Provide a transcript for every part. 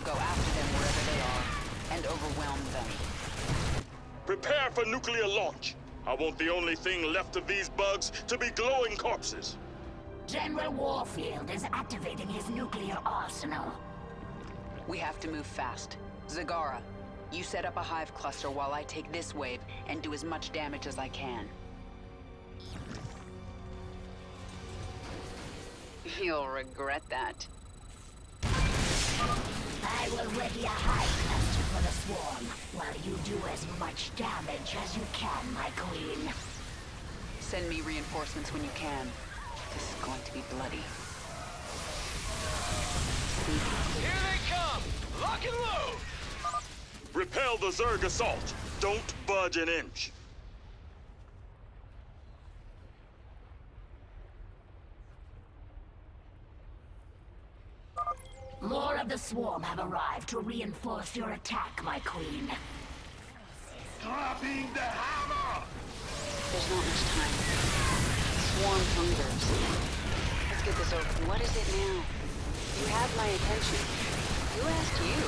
will go after them wherever they are and overwhelm them. Prepare for nuclear launch. I want the only thing left of these bugs to be glowing corpses. General Warfield is activating his nuclear arsenal. We have to move fast. Zagara, you set up a hive cluster while I take this wave and do as much damage as I can. You'll regret that. I will ready a hive cluster for the swarm, while you do as much damage as you can, my queen. Send me reinforcements when you can. This is going to be bloody. Here they come! Lock and load! Repel the Zerg assault. Don't budge an inch. More of the swarm have arrived to reinforce your attack, my queen. Dropping the hammer! There's not much time. Swarm hungers. Let's get this over. What is it now? You have my attention. Who asked you?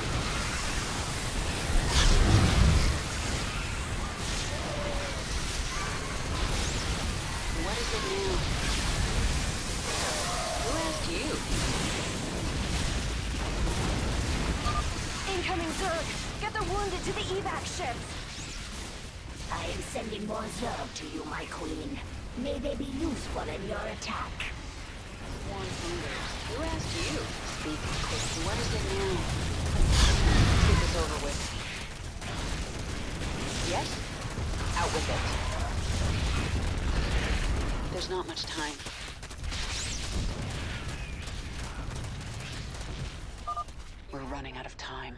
Incoming Zerg! Get the wounded to the evac ships! I am sending more Zerg to you, my queen. May they be useful in your attack. Swarm hungers. Who asked you? Speak quick. What is it now? Let's get this over with. Yes? Out with it. There's not much time. We're running out of time.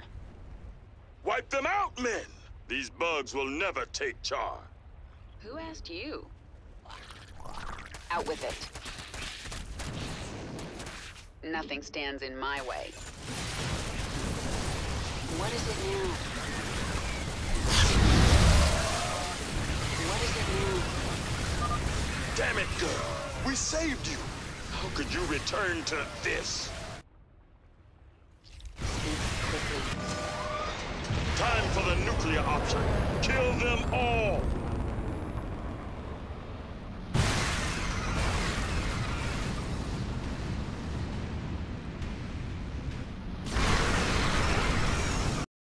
Wipe them out, men! These bugs will never take charge. Who asked you? Out with it. Nothing stands in my way. What is it now? What is it now? Damn it, girl! We saved you! How could you return to this? For the nuclear option. Kill them all!